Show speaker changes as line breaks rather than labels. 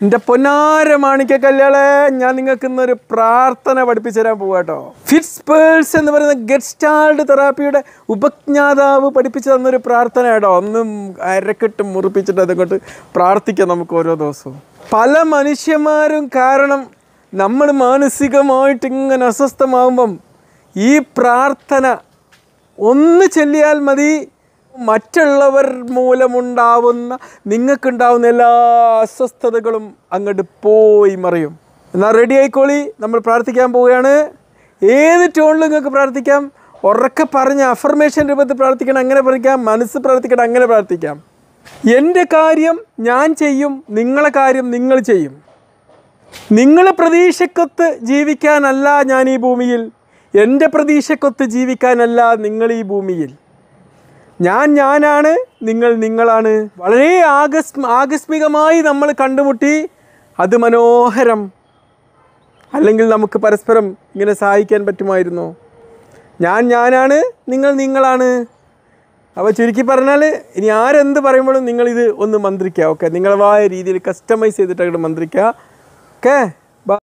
എന്റെ പൊന്നാര മാണിക്ക കല്യാളെ ഞാൻ നിങ്ങൾക്ക് ഇന്നൊരു പ്രാർത്ഥന പഠിപ്പിച്ചു തരാൻ പോവാട്ടോ ഫിറ്റ്സ് പേഴ്സ് എന്ന് പറയുന്ന ഗെറ്റ് ഗെറ്റ്സ്റ്റാൾഡ് തെറാപ്പിയുടെ ഉപജ്ഞാതാവ് പഠിപ്പിച്ചു തന്നൊരു പ്രാർത്ഥന കേട്ടോ ഒന്നും അരക്കെട്ട് മുറിപ്പിച്ചിട്ട് അതുകൊണ്ട് പ്രാർത്ഥിക്കാം നമുക്ക് ഓരോ ദിവസവും. പല മനുഷ്യന്മാരും കാരണം നമ്മൾ മാനസികമായിട്ട് ഇങ്ങനെ അസ്വസ്ഥമാകുമ്പം ഈ പ്രാർത്ഥന ഒന്ന് ചൊല്ലിയാൽ മതി. മറ്റുള്ളവർ മൂലമുണ്ടാവുന്ന നിങ്ങൾക്കുണ്ടാവുന്ന എല്ലാ അസ്വസ്ഥതകളും അങ്ങോട്ട് പോയി മറിയും. എന്നാൽ റെഡി ആയിക്കോളി. നമ്മൾ പ്രാർത്ഥിക്കാൻ പോവുകയാണ്. ഏത് ടോണിലും നിങ്ങൾക്ക് പ്രാർത്ഥിക്കാം. ഉറക്കെ പറഞ്ഞ് അഫർമേഷൻ രൂപത്തിൽ പ്രാർത്ഥിക്കണം അങ്ങനെ പ്രാർത്ഥിക്കാം. മനസ്സ് പ്രാർത്ഥിക്കണം അങ്ങനെ പ്രാർത്ഥിക്കാം. എന്റെ കാര്യം ഞാൻ ചെയ്യും നിങ്ങളെ കാര്യം നിങ്ങൾ ചെയ്യും. നിങ്ങൾ പ്രതീക്ഷക്കൊത്ത് ജീവിക്കാനല്ല ഞാൻ ഈ ഭൂമിയിൽ. എന്റെ പ്രതീക്ഷക്കൊത്ത് ജീവിക്കാനല്ല നിങ്ങൾ ഈ ഭൂമിയിൽ. ഞാൻ ഞാനാണ് നിങ്ങൾ നിങ്ങളാണ്. വളരെ ആകസ് ആകസ്മികമായി നമ്മൾ കണ്ടുമുട്ടി. അത് മനോഹരം. അല്ലെങ്കിൽ നമുക്ക് പരസ്പരം ഇങ്ങനെ സഹായിക്കാൻ പറ്റുമായിരുന്നു. ഞാൻ ഞാനാണ് നിങ്ങൾ നിങ്ങളാണ്. അപ്പോൾ ചുരുക്കി പറഞ്ഞാൽ ഇനി ആരെന്ത് പറയുമ്പോഴും നിങ്ങളിത് ഒന്ന് മന്ത്രിക്കുക ഓക്കെ? നിങ്ങളവായ രീതിയിൽ കസ്റ്റമൈസ് ചെയ്തിട്ട് അങ്ങോട്ട് മന്ത്രിക്കുക ഓക്കെ?